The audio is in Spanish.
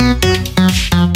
Mm-hmm.